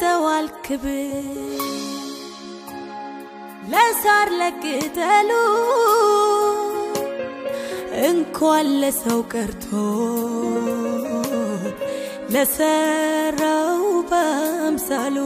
ለተዋል ክብር ለሳር ለቅጠሉ እንኳን ለሰው ቀርቶ ለሰራው በአምሳሉ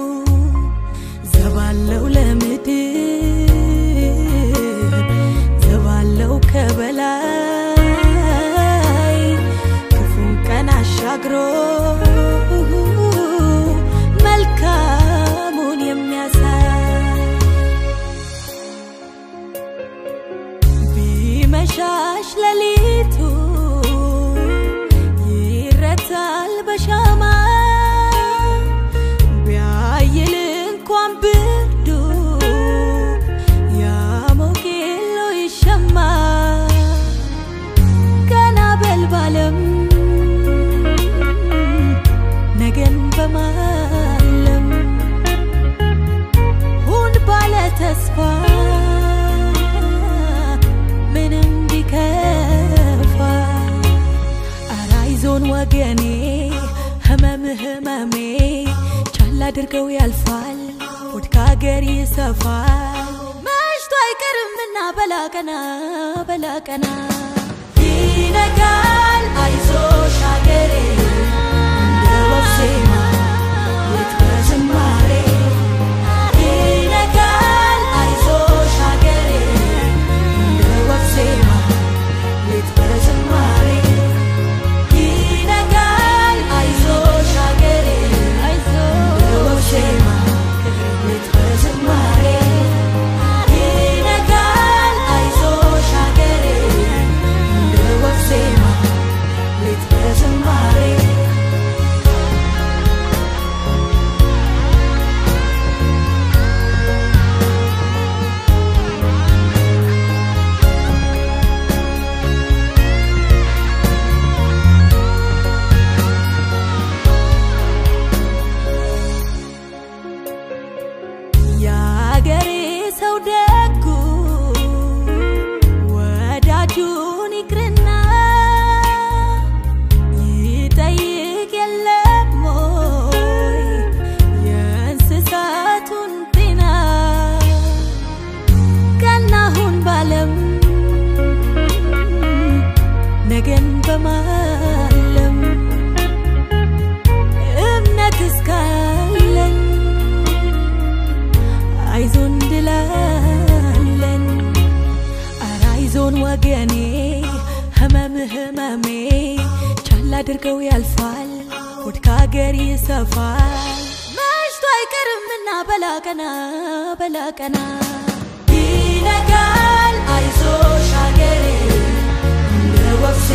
ህመሜ ቻል አድርገው ያልፋል ሆድ ከአገር ይሰፋል። መሽቶ አይቀርምና በላቀና በላቀና ይነጋል አይዞሽ አገሬ እንደ የኔ ህመም ህመሜ ቻል አድርገው ያልፋል ሆድ ከሀገር ይሰፋል መሽቶ አይቀርምና በላቀና በላቀና ይነጋል አይዞሽ ሀገሬ እንደ ወፍ